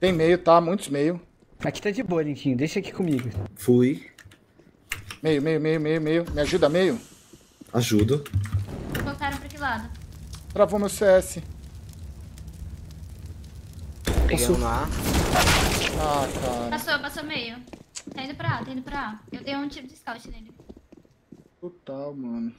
Tem meio, tá? Muitos meio. Aqui tá de boa, Lintinho. Deixa aqui comigo. Fui. Meio, meio, meio, meio, meio. Me ajuda, meio. Ajudo. Voltaram pra que lado? Travou meu CS. Pegando no A. Ah, cara. Passou, passou meio. Tá indo pra A, tá indo pra A. Eu dei um tiro de scout nele. Total, mano.